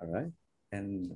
All right. And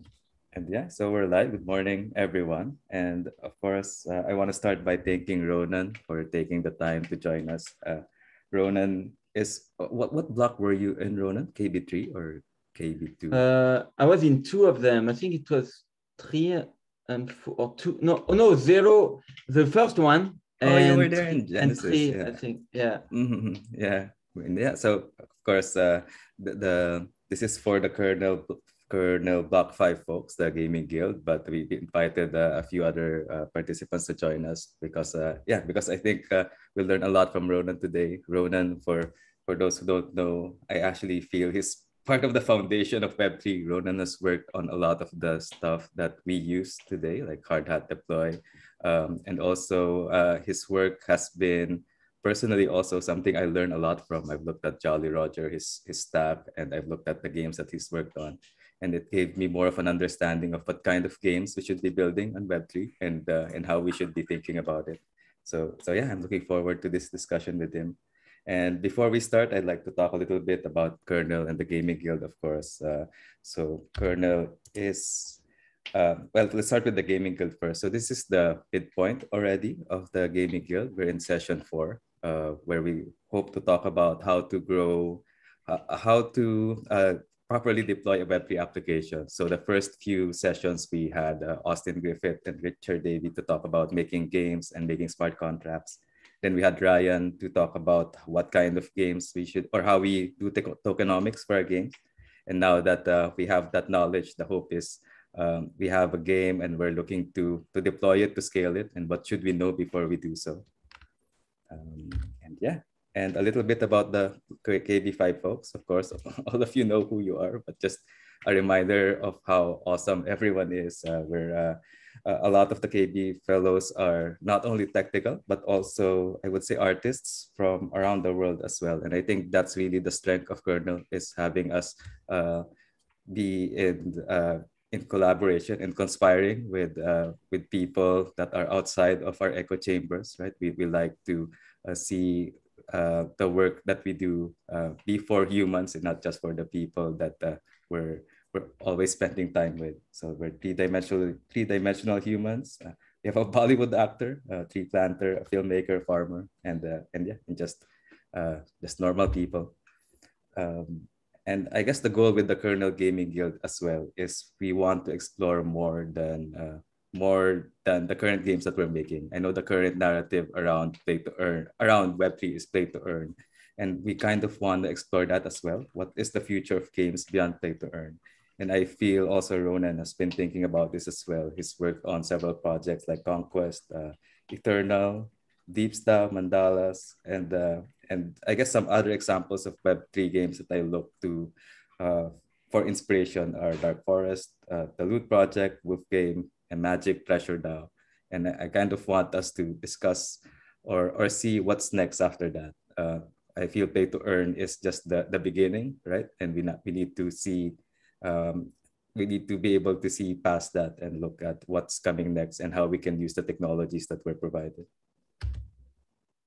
and yeah, so we're live. Good morning, everyone. And of course, uh, I want to start by thanking Ronan for taking the time to join us. Uh, Ronan is what what block were you in, Ronan? KB three or KB two? Uh, I was in two of them. I think it was three and four or two. No, oh no, zero. The first one. oh, you were there in Genesis. And three, yeah. I think. Yeah. Mm-hmm. Yeah. Yeah. So of course, uh, the, the this is for the kernel kernel block five folks the gaming guild but we invited uh, a few other uh, participants to join us because uh, yeah because i think uh, we'll learn a lot from ronan today. Ronan for for those who don't know i actually feel he's part of the foundation of web3 ronan has worked on a lot of the stuff that we use today like Hardhat deploy um, and also uh, his work has been personally also something I learned a lot from. I've looked at Jolly Roger, his his staff, and I've looked at the games that he's worked on, and it gave me more of an understanding of what kind of games we should be building on Web3 and uh, and how we should be thinking about it. So so yeah, I'm looking forward to this discussion with him. And before we start, I'd like to talk a little bit about Kernel and the Gaming Guild, of course. Uh, so Kernel is uh, well, let's start with the Gaming Guild first. So this is the midpoint already of the Gaming Guild. We're in session four uh, where we hope to talk about how to grow, uh, how to uh, properly deploy a Web3 application. So the first few sessions, we had uh, Austin Griffith and Richard Davey to talk about making games and making smart contracts. Then we had Ryan to talk about what kind of games we should, or how we do tokenomics for our games. And now that uh, we have that knowledge, the hope is um, we have a game and we're looking to, to deploy it, to scale it, and what should we know before we do so. Um, and yeah, and a little bit about the KB5 folks. Of course, all of you know who you are, but just a reminder of how awesome everyone is. Uh, we're uh, a lot of the KB fellows are not only technical, but also I would say artists from around the world as well. And I think that's really the strength of Kernel is having us uh, be in uh, in collaboration and conspiring with uh, with people that are outside of our echo chambers right we, we like to uh, see uh, the work that we do uh, be for humans and not just for the people that uh, we're we're always spending time with. So we're three-dimensional three-dimensional humans. Uh, we have a bollywood actor a tree planter a filmmaker farmer and and yeah and just just normal people. Um, and I guess the goal with the Kernel Gaming Guild as well is we want to explore more than uh, more than the current games that we're making. I know the current narrative around play to earn around Web3 is play to earn. And we kind of want to explore that as well. What is the future of games beyond play to earn? And I feel also Ronan has been thinking about this as well. He's worked on several projects like Conquest, uh, Eternal, Deepsta, Mandalas, and uh, and I guess some other examples of Web3 games that I look to uh, for inspiration are Dark Forest, uh, the Loot Project, Wolf Game, and Magic Treasure DAO. And I, I kind of want us to discuss or, or see what's next after that. Uh, I feel play to earn is just the, the beginning, right? And we, not, we need to see, um, we need to be able to see past that and look at what's coming next and how we can use the technologies that were provided.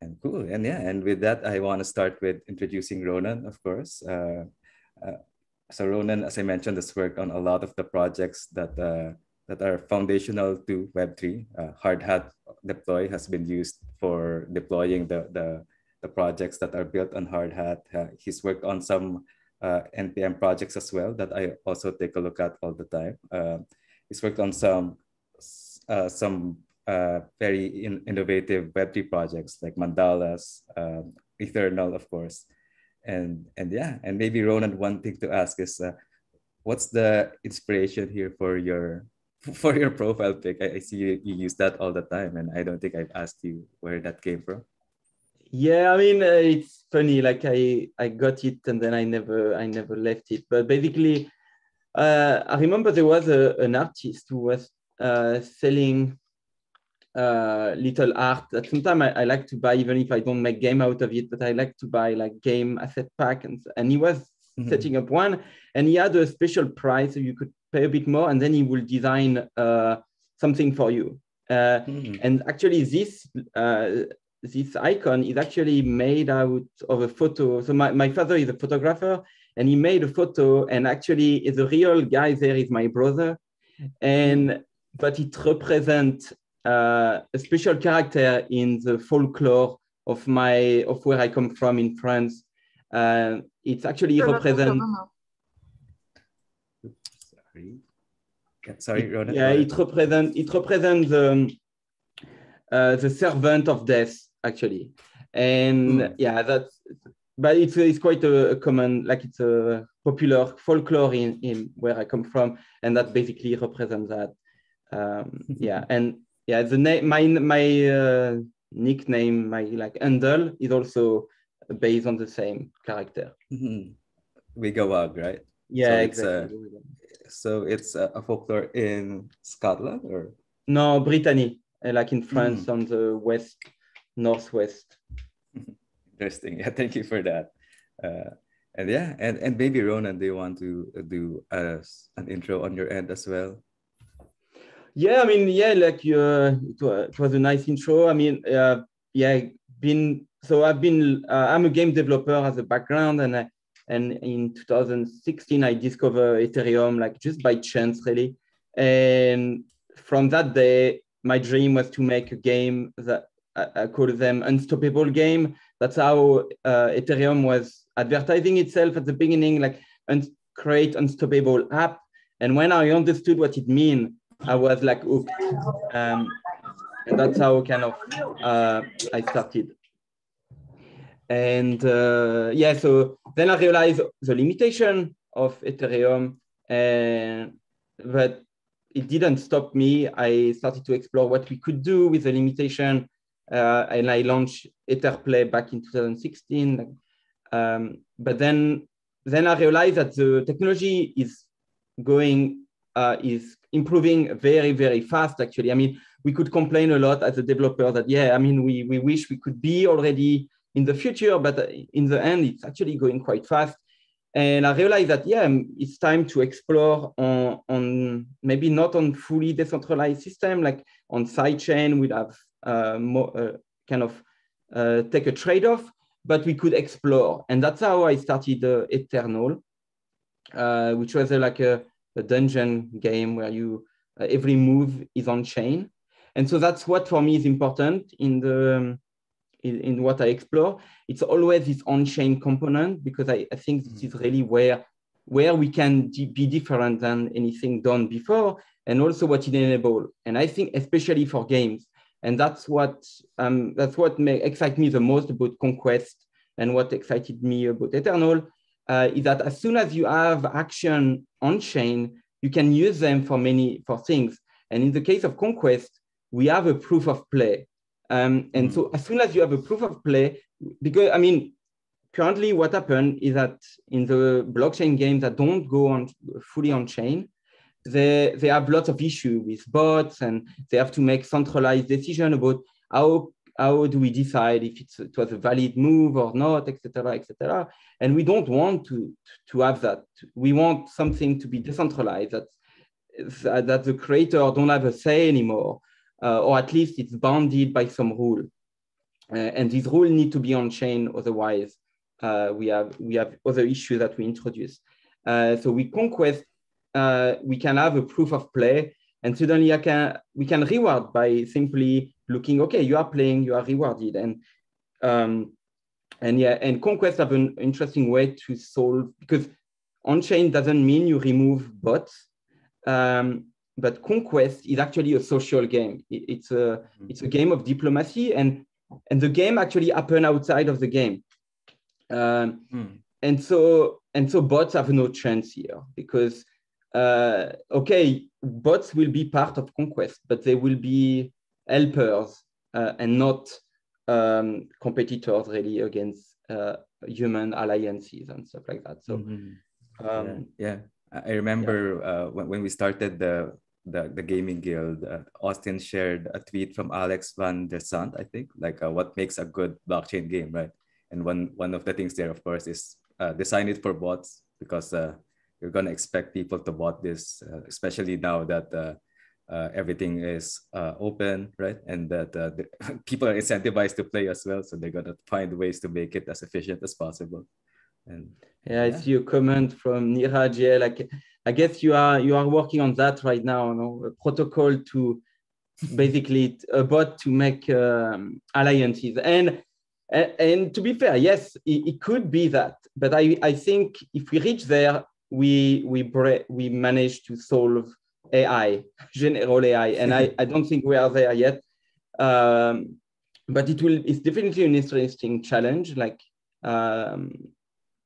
And cool. And yeah, and with that, I want to start with introducing Ronan, of course. Uh, uh, so Ronan, as I mentioned, has worked on a lot of the projects that uh, that are foundational to Web3. Uh, Hardhat Deploy has been used for deploying the, the, the projects that are built on Hardhat. Uh, he's worked on some uh, NPM projects as well that I also take a look at all the time. he's worked on some some uh, very in, innovative Web3 projects like Mandalas, um, Eternal, of course. And, and yeah, and maybe Ronan, one thing to ask is, uh, what's the inspiration here for your for your profile pic? I, I see you, you use that all the time, and I don't think I've asked you where that came from. Yeah, I mean uh, it's funny. Like I I got it and then I never I never left it. But basically, uh, I remember there was a, an artist who was uh, selling uh, little art that sometimes I, I, like to buy, even if I don't make game out of it, but I like to buy like game asset pack. And, and he was mm-hmm. setting up one and he had a special price. So you could pay a bit more and then he will design uh, something for you. Uh, mm-hmm. And actually this, uh, this icon is actually made out of a photo. So my, my father is a photographer and he made a photo. And actually, the real guy there is my brother, and but it represents uh, a special character in the folklore of my of where I come from in France. Uh, it's actually represent. Sorry. Sorry, Ronan. Yeah, it represent it represents the uh, the servant of death actually, and mm. yeah, that's but it's it's quite a, a, common like it's a popular folklore in, in where I come from, and that basically represents that. Um, yeah, and yeah, the name my my uh, nickname, my like handle is also based on the same character. Mm-hmm. Wighawag, right? Yeah, so exactly. It's, uh, so it's a folklore in Scotland or? No, Brittany, uh, like in France mm. on the west, northwest. Interesting. Yeah, thank you for that. Uh, and yeah, and, and maybe Ronan, do you want to do uh, an intro on your end as well? Yeah, I mean, yeah, like uh, it, was, it was a nice intro. I mean, uh, yeah, been so I've been uh, I'm a game developer as a background, and I, and in 2016 I discovered Ethereum like just by chance, really. And from that day, my dream was to make a game that I, I call them unstoppable game. That's how uh, Ethereum was advertising itself at the beginning, like un- create unstoppable app. And when I understood what it means, I was like hooked. Um, and that's how kind of uh, I started. And uh, yeah, so then I realized the limitation of Ethereum, and but it didn't stop me. I started to explore what we could do with the limitation, uh, and I launched Etherplay back in 2016. Um, but then, then I realized that the technology is going uh, is improving very very fast. Actually, I mean, we could complain a lot as a developer that yeah, I mean, we we wish we could be already in the future, but in the end, it's actually going quite fast. And I realized that, yeah, it's time to explore on, on maybe not on fully decentralized system, like on sidechain, we'd have uh, more uh, kind of uh, take a trade-off, but we could explore. And that's how I started uh, Eternal, uh, which was like a, a, dungeon game where you uh, every move is on chain. And so that's what for me is important in the um, in, in what I explore, it's always this on-chain component because I, I think this is really where where we can be different than anything done before and also what it enable. And I think especially for games, and that's what um, that's what may excite me the most about Conquest and what excited me about Eternal uh, is that as soon as you have action on chain, you can use them for many for things. And in the case of Conquest, we have a proof of play. Um, and mm. so as soon as you have a proof of play, because I mean, currently what happened is that in the blockchain games that don't go on fully on chain, they, they have lots of issue with bots and they have to make centralized decision about how how do we decide if it's, it was a valid move or not, etc., etc. And we don't want to, to have that. We want something to be decentralized, that, that the creator don't have a say anymore uh, or at least it's bounded by some rule. Uh, and these rules need to be on chain, otherwise uh, we have we have other issues that we introduce. so we conquest, we can have a proof of play, and suddenly I can we can reward by simply looking, okay, you are playing, you are rewarded, and um, and yeah, and conquest have an interesting way to solve because on chain doesn't mean you remove bots. Um, but conquest is actually a social game. It's a mm-hmm. it's a game of diplomacy, and and the game actually happen outside of the game. Um, mm. And so and so bots have no chance here because uh, okay, bots will be part of conquest, but they will be helpers uh, and not um, competitors really against uh, human alliances and stuff like that. So mm-hmm. um, yeah. yeah. I remember yeah. Uh, when, when we started the the, the gaming guild, uh, Austin shared a tweet from Alex van de Sande, I think, like uh, what makes a good blockchain game, right? And one one of the things there, of course, is uh, design it for bots because uh, you're gonna expect people to bot this, uh, especially now that uh, uh, everything is uh, open, right? And that uh, the, people are incentivized to play as well, so they're gonna find ways to make it as efficient as possible. And Yeah, I see a comment from Niraj. Yeah, like I guess you are you are working on that right now. Know, a protocol to basically a bot to make um, alliances and and to be fair, yes, it, it, could be that. But I, I think if we reach there, we we we manage to solve AI, general AI, and I, I don't think we are there yet. Um, but it will it's definitely an interesting challenge, like um,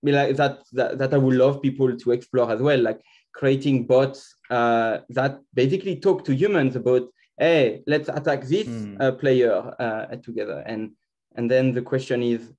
like that, that that I would love people to explore as well, like creating bots uh, that basically talk to humans about, hey, let's attack this mm. uh, player uh, together, and and then the question is,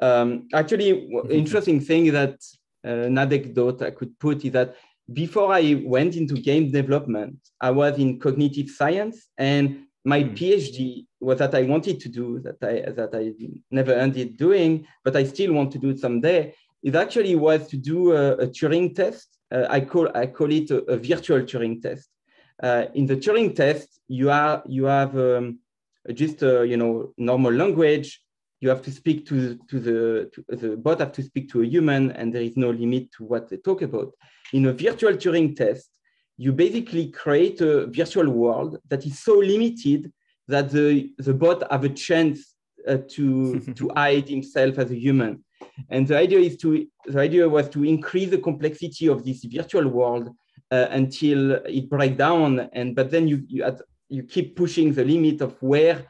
um, actually, interesting thing that uh, an anecdote I could put is that before I went into game development, I was in cognitive science, and my mm. PhD was that I wanted to do that I that I never ended doing, but I still want to do it someday. It actually was to do a, a Turing test. Uh, I call I call it a, a virtual Turing test. Uh, in the Turing test, you are you have um, just a you know normal language. You have to speak to to the to, the bot have to speak to a human, and there is no limit to what they talk about. In a virtual Turing test, you basically create a virtual world that is so limited that the, the bot have a chance uh, to, to hide himself as a human. And the idea is to the idea was to increase the complexity of this virtual world uh, until it breaks down. And but then you you, you keep pushing the limit of where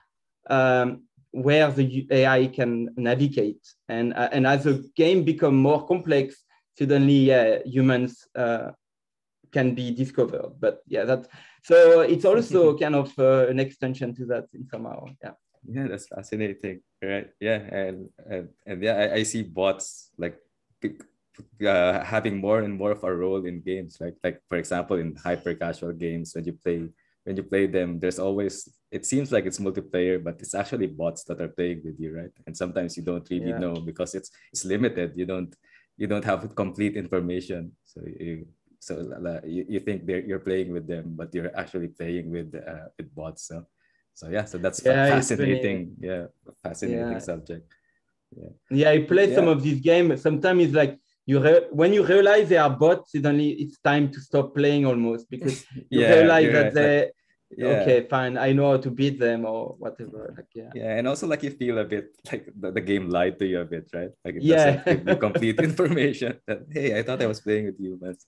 um, where the AI can navigate. And uh, and as the game become more complex, suddenly humans uh, can be discovered. But yeah, that so it's also kind of uh, an extension to that in somehow. Yeah. Yeah, that's fascinating. Right. Yeah, and and, and yeah, I, I see bots like uh, having more and more of a role in games. Like like for example, in hyper casual games, when you play when you play them, there's always it seems like it's multiplayer, but it's actually bots that are playing with you, right? And sometimes you don't really yeah. know because it's it's limited. You don't you don't have complete information. So you so you, you think you're playing with them, but you're actually playing with uh, with bots. So so yeah, so that's yeah, fascinating. Yeah, fascinating yeah. subject. Yeah. Yeah, I play yeah. some of these games. Sometimes it's like you re- when you realize they are bots, suddenly it's time to stop playing almost because you yeah, realize that right. they yeah. okay fine i know how to beat them or whatever like yeah yeah and also like you feel a bit like the, the game lied to you a bit right like it yeah. doesn't give you complete information that hey i thought i was playing with humans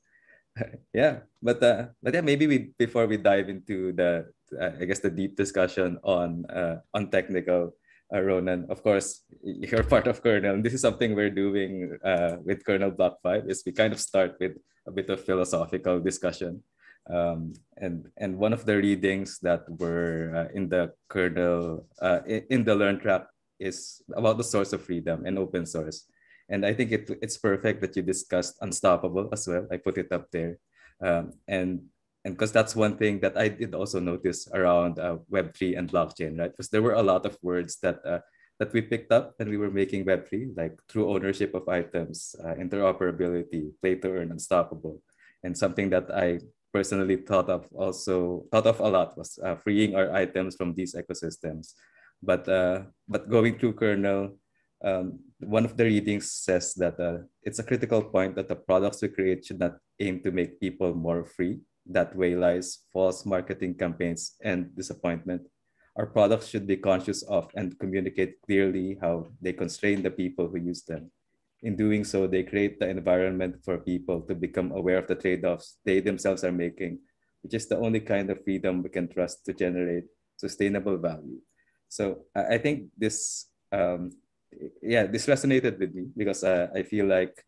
yeah but uh but yeah maybe we before we dive into the uh, i guess the deep discussion on uh on technical uh, ronan of course you're part of kernel and this is something we're doing uh with kernel block 5 is we kind of start with a bit of philosophical discussion. Um, and and one of the readings that were uh, in the kernel uh, in, the learn track is about the source of freedom and open source and I think it, it's perfect that you discussed Unstoppable as well. I put it up there. Um, and and because that's one thing that I did also notice around uh, Web3 and blockchain, right? Because there were a lot of words that uh, that we picked up when we were making Web3, like true ownership of items, uh, interoperability, play to earn, unstoppable. And something that I personally thought of also thought of a lot was uh, freeing our items from these ecosystems. But uh, but going through kernel, um, one of the readings says that uh, it's a critical point that the products we create should not aim to make people more free. That way lies false marketing campaigns and disappointment. Our products should be conscious of and communicate clearly how they constrain the people who use them. In doing so, they create the environment for people to become aware of the trade offs they themselves are making, which is the only kind of freedom we can trust to generate sustainable value. So I think this um, yeah, this resonated with me because uh, I feel like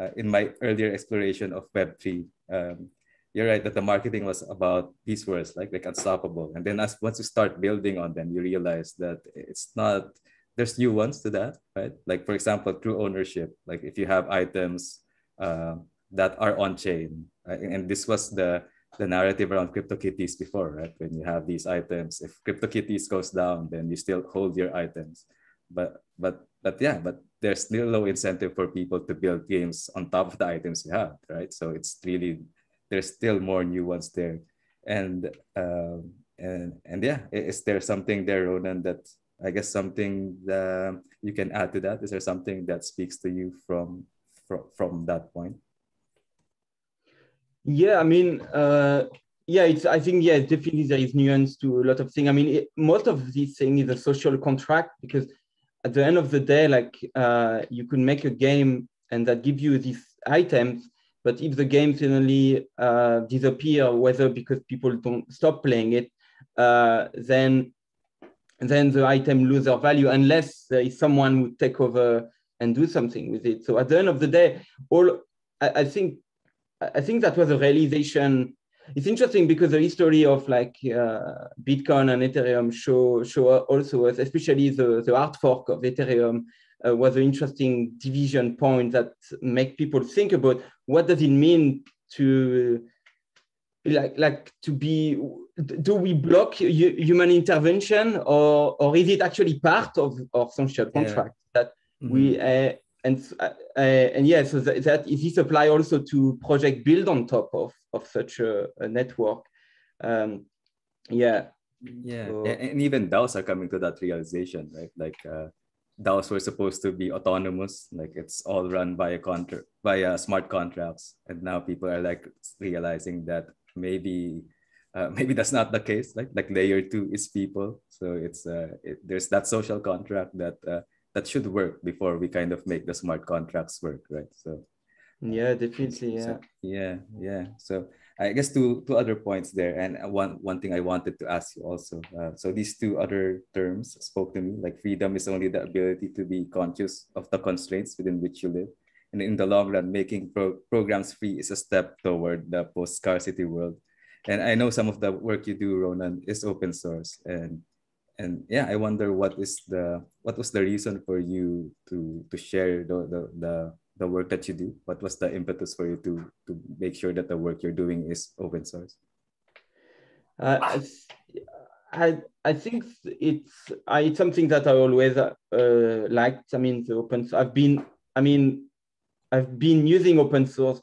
uh, in my earlier exploration of Web3, um, you're right that the marketing was about these words like like unstoppable, and then as once you start building on them, you realize that it's not. There's nuance to that, right? Like for example, true ownership. Like if you have items uh, that are on chain, right? and this was the the narrative around CryptoKitties before, right? When you have these items, if CryptoKitties goes down, then you still hold your items but but but yeah but there's still low incentive for people to build games on top of the items you have right so it's really there's still more new ones there and um and and yeah is there something there ronan that i guess something that you can add to that is there something that speaks to you from from from that point? Yeah, I mean, uh, yeah, it's. I think yeah, definitely there is nuance to a lot of things. I mean, it, most of these things is a social contract because at the end of the day, like uh, you could make a game and that give you these items, but if the game suddenly uh, disappear, whether because people don't stop playing it, uh, then then the item lose their value unless there is someone who take over and do something with it. So at the end of the day, all I, I think I think that was a realization. It's interesting because the history of like uh, Bitcoin and Ethereum show show also us, especially the, the hard fork of Ethereum uh, was an interesting division point that make people think about what does it mean to like like to be do we block human intervention or or is it actually part of our social contract yeah. that mm-hmm. we uh, and uh, and yeah so that, that is this apply also to project build on top of of such a, a network. Um yeah. Yeah so, and even DAOs are coming to that realization right? Like uh DAOs were supposed to be autonomous, like it's all run by a contract via smart contracts, and now people are like realizing that maybe uh, maybe that's not the case. Like like layer two is people, so it's uh it, there's that social contract that uh, that should work before we kind of make the smart contracts work, right? So yeah, definitely, yeah, so, yeah, yeah. So I guess two two other points there, and one one thing I wanted to ask you also. Uh, so these two other terms spoke to me. Like freedom is only the ability to be conscious of the constraints within which you live, and in the long run, making pro- programs free is a step toward the post scarcity world. And I know some of the work you do, Ronan, is open source, and and yeah, I wonder what is the what was the reason for you to to share the the, the the work that you do? What was the impetus for you to to make sure that the work you're doing is open source? Uh, I I think it's I, it's something that I always uh, liked. I mean, the open. I've been I mean, I've been using open source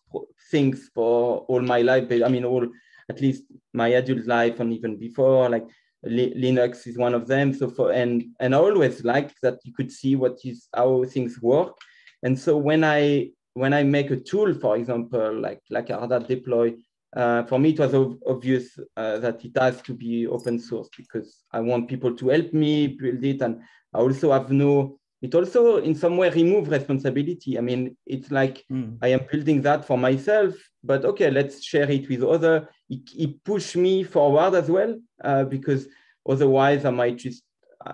things for all my life. I mean, all at least my adult life and even before. Like Linux is one of them. So for and and I always liked that you could see what is how things work and so when I when I make a tool, for example, like like Hardhat deploy, uh, for me it was ov- obvious uh, that it has to be open source because I want people to help me build it, and I also have no. It also in some way remove responsibility. I mean, it's like mm. I am building that for myself, but okay, let's share it with other. It, it push me forward as well uh, because otherwise I might just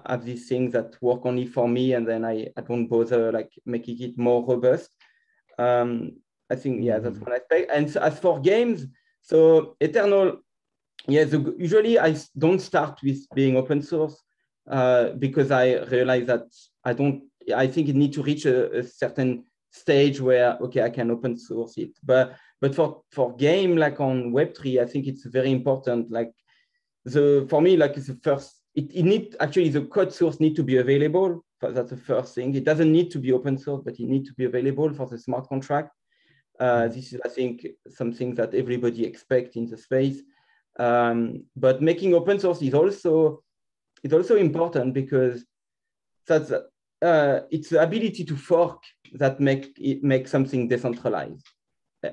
have these things that work only for me and then I, I don't bother like making it more robust. Um, I think, yeah, that's mm-hmm. one aspect. And so as for games, so Eternal, yeah, so usually I don't start with being open source uh, because I realize that I don't, I think it need to reach a, a, certain stage where, okay, I can open source it. But, but for, for game like on Web3, I think it's very important. Like the, for me, like it's the first it, it need actually the code source need to be available. That's the first thing. It doesn't need to be open source, but it need to be available for the smart contract. Uh, mm-hmm. this is, I think, something that everybody expect in the space. Um, but making open source is also is also important because that's uh, it's the ability to fork that make it make something decentralized.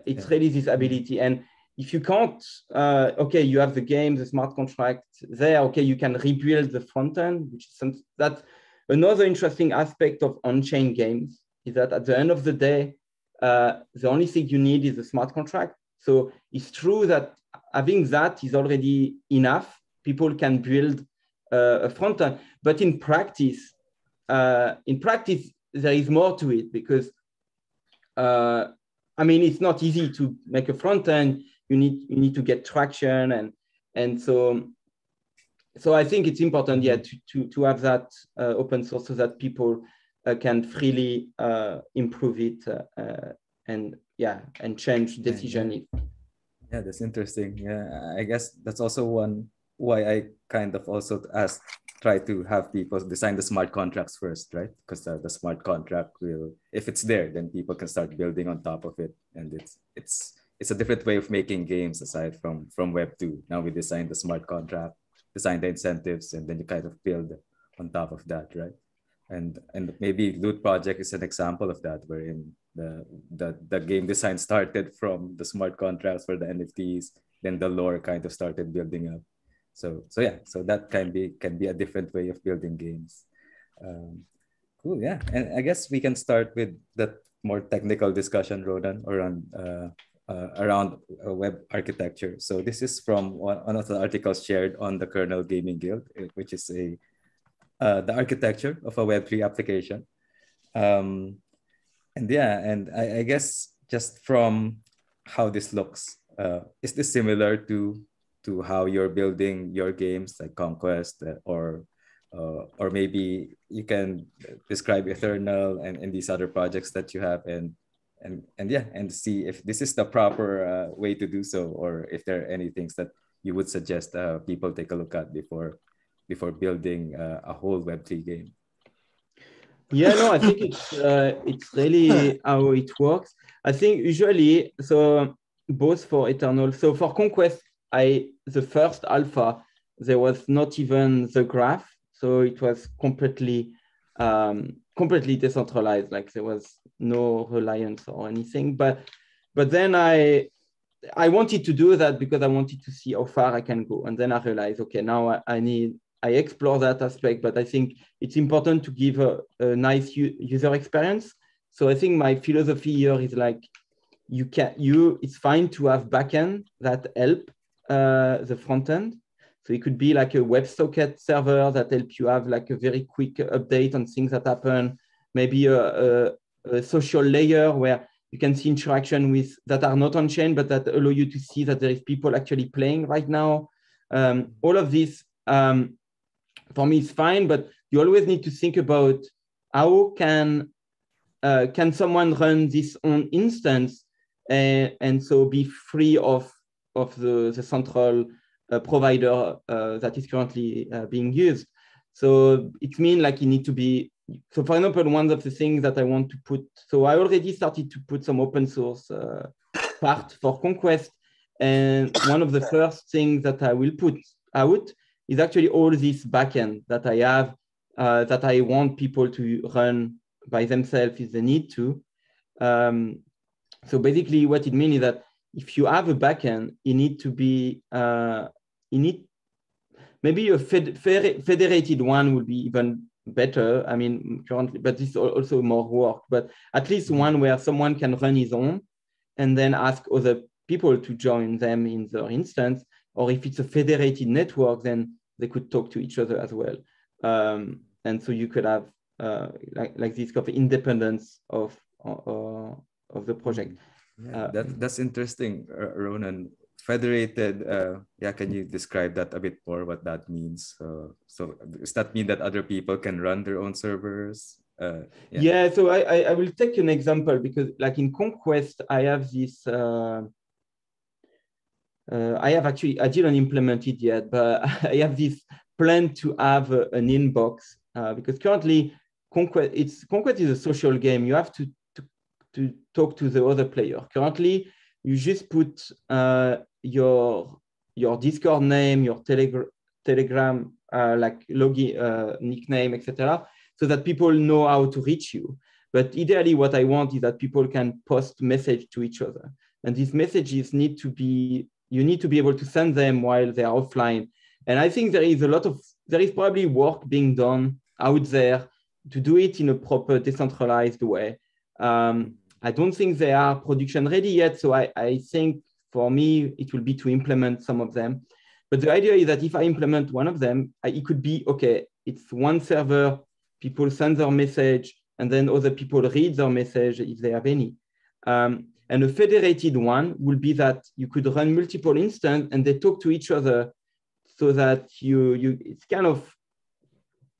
It's yeah. really this ability, and if you can't, uh, okay, you have the game, the smart contract there. Okay, you can rebuild the front end, which is some, that's another interesting aspect of on-chain games. Is that at the end of the day, uh, the only thing you need is a smart contract. So it's true that having that is already enough. People can build uh, a front end, but in practice, uh, in practice there is more to it because uh, I mean it's not easy to make a front end you need you need to get traction and and so so I think it's important, yeah, to to, to have that uh, open source so that people uh, can freely uh, improve it and yeah and change decision. Yeah. yeah, that's interesting. Yeah, I guess that's also one why I kind of also asked try to have people design the smart contracts first, right? Because the, the smart contract will, if it's there, then people can start building on top of it, and it's it's it's a different way of making games aside from from Web two. Now we design the smart contract, design the incentives, and then you kind of build on top of that, right? and and maybe Loot Project is an example of that, wherein the the the game design started from the smart contracts for the NFTs, then the lore kind of started building up. So so yeah, so that can be can be a different way of building games. Um, cool, yeah, and I guess we can start with that more technical discussion, Ronan around uh, uh, around uh, web architecture. So this is from one, one of the articles shared on the Kernel Gaming Guild, eh, which is a uh, the architecture of a Web3 application. Um, and yeah, and I, I, guess just from how this looks, uh, is this similar to to how you're building your games like Conquest uh, or uh, or maybe you can describe Eternal and, and these other projects that you have and and and yeah and see if this is the proper uh, way to do so or if there are any things that you would suggest uh, people take a look at before before building uh, a whole Web3 game? Yeah, no, I think it's uh, it's really how it works. I think usually, so both for Eternal, so for Conquest, I the first alpha there was not even the graph, so it was completely um, completely decentralized. Like there was no reliance or anything. But but then I I wanted to do that because I wanted to see how far I can go, and then I realized, okay, now I, I need I explore that aspect, but I think it's important to give a, a nice user experience. So I think my philosophy here is like you can you it's fine to have backend that help uh, the front end. So it could be like a WebSocket server that help you have like a very quick update on things that happen. Maybe a, a, a social layer where you can see interaction with that are not on chain, but that allow you to see that there is people actually playing right now. Um, all of this um, for me is fine, but you always need to think about how can uh, can someone run this own instance and so be free of of the, the central uh, provider uh, that is currently uh, being used. So it means like you need to be. So for example, one of the things that I want to put. So I already started to put some open source uh, part for Conquest, and one of the first things that I will put out is actually all this backend that I have uh, that I want people to run by themselves if they need to. Um, so basically what it means is that if you have a backend, you need to be, uh, you need, maybe a fed, federated one would be even better. I mean, currently, but this is also more work, but at least one where someone can run his own and then ask other people to join them in their instance or if it's a federated network, then they could talk to each other as well. Um, and so you could have uh, like, like this kind of independence of, uh, of the project. Yeah, uh, that, that's interesting, Ronan. Federated, uh, yeah, can you describe that a bit more, what that means? Uh, so does that mean that other people can run their own servers? Uh, yeah. yeah. so I, I, I will take an example because like in Conquest, I have this uh, uh, I have actually, I didn't implement it yet, but I have this plan to have a, an inbox uh, because currently Conquest, it's, Conquest is a social game. You have to, to, talk to the other player. Currently, you just put uh, your, your Discord name, your Telegram, Telegram uh, like login, uh, nickname, etc., so that people know how to reach you. But ideally, what I want is that people can post message to each other. And these messages need to be you need to be able to send them while they are offline. And I think there is a lot of, there is probably work being done out there to do it in a proper decentralized way. Um, I don't think they are production ready yet. So I, I think for me, it will be to implement some of them. But the idea is that if I implement one of them, I, it could be, okay, it's one server, people send their message, and then other people read their message if they have any. Um, and a federated one will be that you could run multiple instances and they talk to each other so that you, you it's kind of,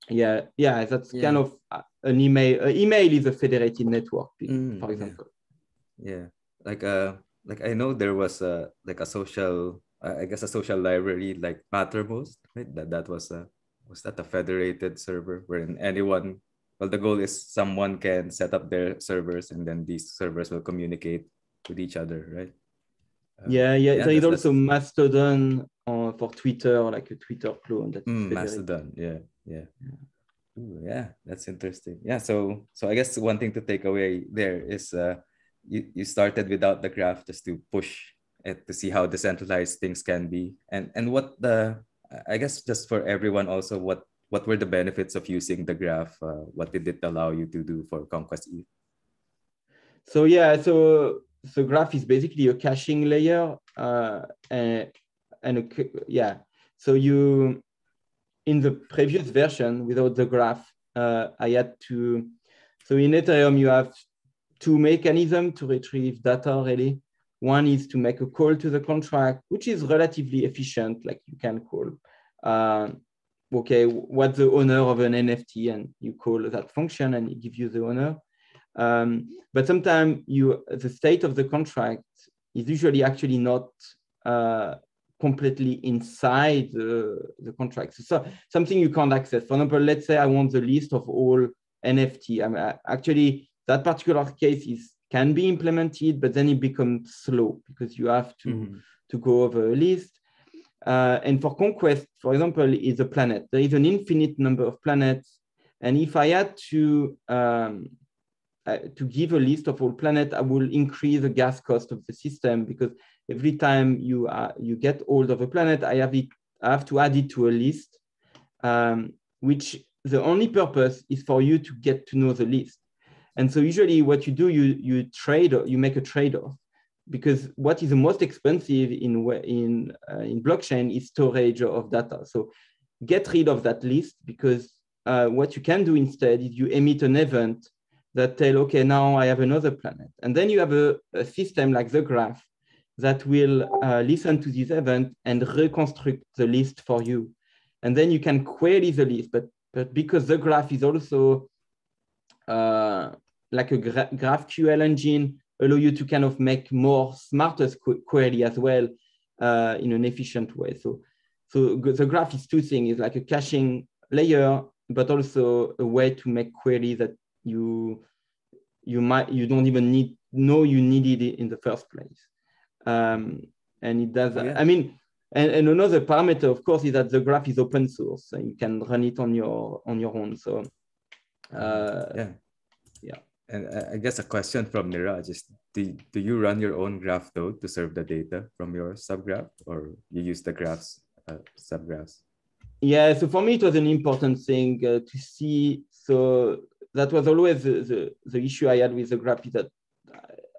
yeah, yeah, that's yeah. kind of an email. An email is a federated network, mm, for example. Yeah. yeah. Like, uh, like I know there was a, like a social, uh, I guess a social library like Mattermost, right? That, that was a, was that a federated server wherein anyone well the goal is someone can set up their servers and then these servers will communicate with each other, right? Uh, yeah, yeah. yeah there is also Mastodon uh, for Twitter, like a Twitter clone. That mm, Mastodon, yeah, yeah. Ooh, yeah, that's interesting. Yeah, so so I guess one thing to take away there is uh, you you started without the graph just to push it to see how decentralized things can be, and and what the I guess just for everyone also what what were the benefits of using the graph? Uh, what did it allow you to do for Conquest ETH? So yeah, so so graph is basically a caching layer, uh, and, and a, yeah. So you in the previous version without the graph, uh, I had to, so in Ethereum, you have two mechanisms to retrieve data really. One is to make a call to the contract, which is relatively efficient, like you can call, uh, okay, what's the owner of an NFT and you call that function and it gives you the owner. Um, but sometimes you, the state of the contract is usually actually not uh, completely inside the, the contract. So something you can't access. For example, let's say I want the list of all NFT. I mean, actually, that particular case is can be implemented, but then it becomes slow because you have to, mm-hmm. to go over a list. Uh, and for conquest, for example, is a planet. There is an infinite number of planets. And if I had to um, uh, to give a list of all planets, I will increase the gas cost of the system because every time you uh, you get hold of a planet, I have it, I have to add it to a list, um, which the only purpose is for you to get to know the list. And so usually what you do, you you trade, you make a trade-off, because what is the most expensive in in uh, in blockchain is storage of data. So get rid of that list because uh, what you can do instead is you emit an event that tell, okay, now I have another planet. And then you have a, a system like the graph that will uh, listen to this event and reconstruct the list for you. And then you can query the list, but, but because the graph is also uh, like a gra GraphQL engine, allow you to kind of make more smarter qu query as well uh, in an efficient way. So, so the graph is two things, it's like a caching layer, but also a way to make query that you you might you don't even need know you needed it in the first place. Um, and it does, yeah. I mean, and, and, another parameter, of course, is that the graph is open source and you can run it on your on your own. So uh, yeah. Yeah. And I guess a question from Niraj is do, do you run your own graph though to serve the data from your subgraph or you use the graphs uh, subgraphs? Yeah, so for me, it was an important thing uh, to see. So that was always the, the, the, issue I had with the graph is that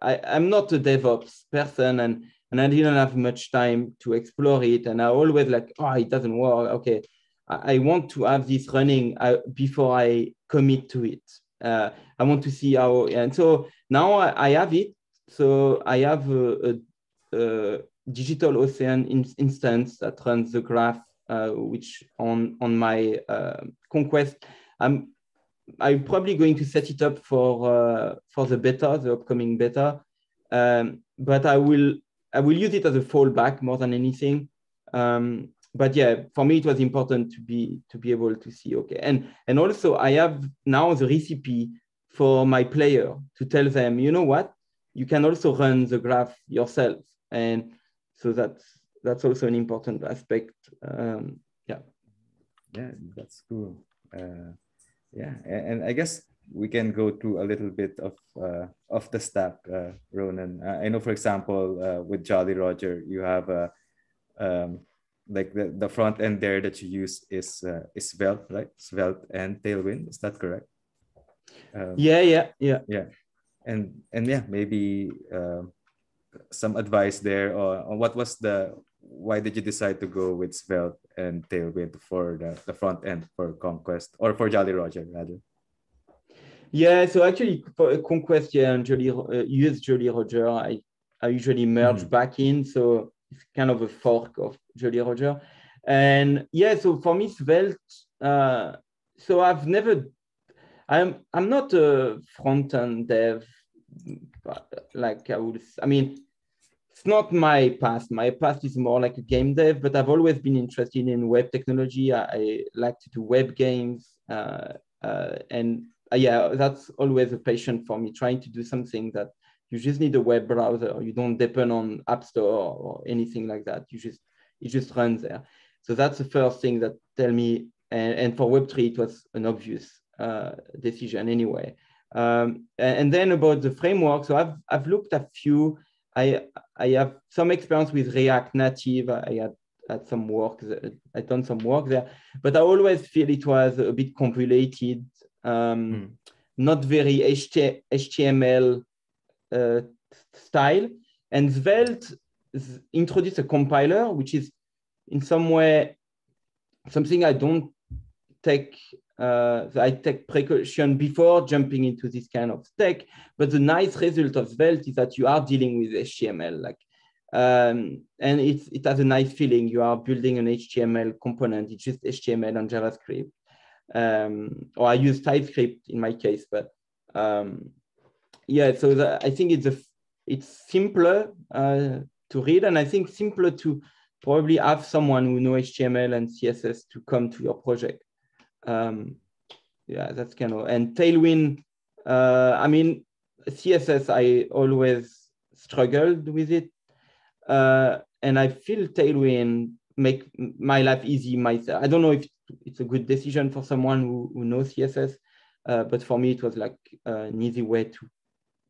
I, I'm not a DevOps person and, and I didn't have much time to explore it. And I always like, oh, it doesn't work. Okay, I, I want to have this running uh, before I commit to it. Uh, I want to see how, and so now I, I have it. So I have a, a, a digital ocean in, instance that runs the graph, uh, which on, on my uh, conquest, I'm I'm probably going to set it up for uh, for the beta, the upcoming beta. Um, but I will I will use it as a fallback more than anything. Um, but yeah, for me it was important to be to be able to see okay, and and also I have now the recipe for my player to tell them, you know what, you can also run the graph yourself, and so that's that's also an important aspect. Um, yeah. Yeah, that's cool. Uh yeah and, i guess we can go through a little bit of uh, of the stack uh, ronan. Uh, i know for example uh, with jolly roger you have a um, like the, the front end there that you use is uh, is svelte right? Svelte and tailwind is that correct? Um, yeah yeah yeah. Yeah and and yeah maybe some advice there or what was the why did you decide to go with Svelte and Tailwind for the, the front end for Conquest or for Jolly Roger rather? Yeah, so actually for Conquest, yeah, and Jolly uh, use Jolly Roger. I, I usually merge mm. back in, so it's kind of a fork of Jolly Roger. And yeah, so for me, Svelte, uh, so I've never, I'm I'm not a front end dev, like I would, I mean, it's not my past. My past is more like a game dev, but I've always been interested in web technology. I, I like to do web games, uh, uh, and uh, yeah, that's always a passion for me. Trying to do something that you just need a web browser. You don't depend on App Store or anything like that. You just it just runs there. So that's the first thing that tell me and, and for Web3, it was an obvious uh, decision anyway. Um, and, and, then about the framework, so I've, I've looked at a few. I, I have some experience with React Native. I had, had some work, I've done some work there, but I always feel it was a bit convoluted, um, mm. not very HTML uh, style. And Svelte introduced a compiler, which is in some way something I don't take uh, I take precaution before jumping into this kind of tech. But the nice result of Svelte is that you are dealing with HTML, like, um, and it's, it has a nice feeling. You are building an HTML component. It's just HTML and JavaScript. Um, or I use TypeScript in my case, but um, yeah. So the, I think it's a it's simpler uh, to read, and I think simpler to probably have someone who knows HTML and CSS to come to your project. Um, yeah, that's kind of, and Tailwind, uh, I mean, CSS, I always struggled with it. Uh, and I feel Tailwind make my life easy myself. I don't know if it's a good decision for someone who, who knows CSS, uh, but for me, it was like uh, an easy way to,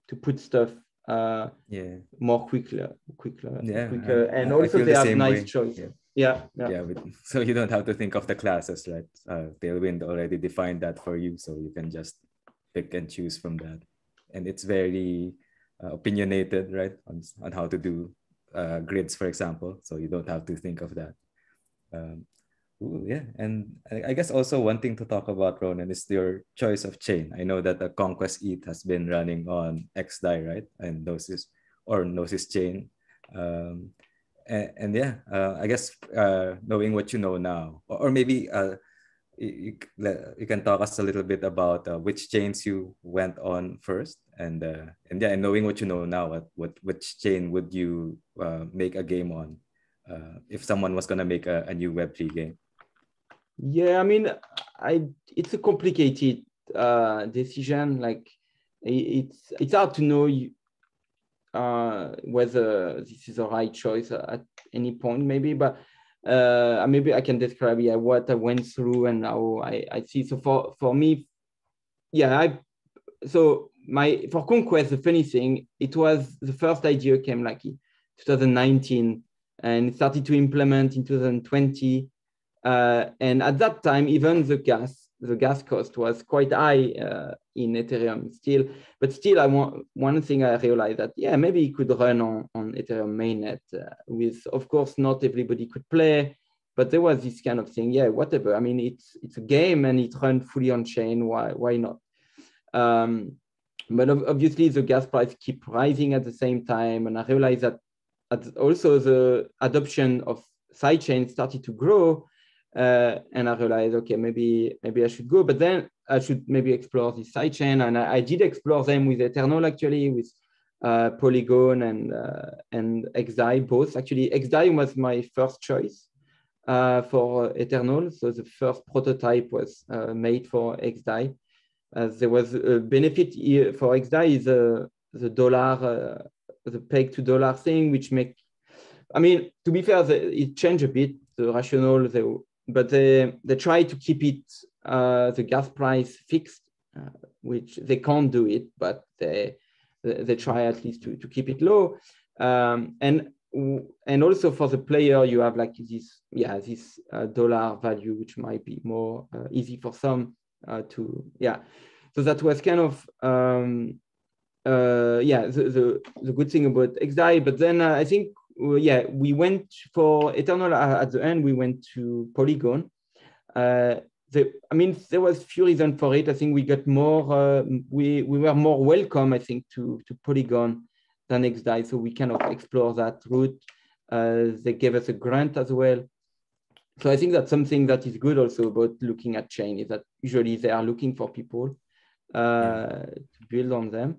to put stuff uh, yeah more quickly quickly yeah quicker and I, also I they the have nice way. choice yeah. Yeah, yeah. yeah so you don't have to think of the classes, right? Uh, Tailwind already defined that for you, so you can just pick and choose from that. And it's very uh, opinionated, right, on, on how to do uh, grids, for example. So you don't have to think of that. Um, Ooh, yeah, and I guess also one thing to talk about, Ronan, is your choice of chain. I know that the Conquest ETH has been running on XDAI, right, and Gnosis or Gnosis chain. Um, and, and yeah, uh, I guess uh, knowing what you know now, or, or maybe uh, you, you, can talk us a little bit about uh, which chains you went on first, and uh, and yeah, and knowing what you know now, what what which chain would you uh, make a game on uh, if someone was gonna make a, a new Web three game? Yeah, I mean, I it's a complicated uh, decision. Like it's it's hard to know you, uh, whether this is the right choice at any point, maybe. But uh, maybe I can describe yeah what I went through and how I, I see. So for for me, yeah, I so my for conquest the funny thing it was the first idea came like 2019 and started to implement in 2020 uh, and at that time, even the gas, the gas cost was quite high uh, in Ethereum still. But still, I want one thing I realized that yeah, maybe it could run on, on Ethereum mainnet uh, with, of course, not everybody could play, but there was this kind of thing. Yeah, whatever. I mean, it's it's a game and it runs fully on chain. Why why not? Um, but obviously, the gas price keep rising at the same time, and I realized that also the adoption of sidechain started to grow uh, and I realized, okay, maybe maybe I should go, but then I should maybe explore this sidechain. And I, I, did explore them with Eternal actually, with uh, Polygon and uh, and XDAI both. Actually, XDAI was my first choice uh, for Eternal. So the first prototype was uh, made for XDAI. there was a benefit for XDAI is the the dollar, uh, the peg to dollar thing, which make. I mean, to be fair, the, it changed a bit. The rationale, they but they, they try to keep it uh, the gas price fixed, uh, which they can't do it, but they they try at least to, to keep it low. Um, and and also for the player, you have like this yeah this uh, dollar value, which might be more uh, easy for some uh, to yeah. So that was kind of um, uh, yeah the, the the good thing about XDAI. But then I think yeah, we went for Eternal at the end, we went to Polygon. Uh, the, I mean, there was few reasons for it. I think we got more, uh, we, we were more welcome, I think, to, to Polygon than XDAI. So we kind of explore that route. Uh, they gave us a grant as well. So I think that's something that is good also about looking at chain is that usually they are looking for people uh, yeah. to build on them.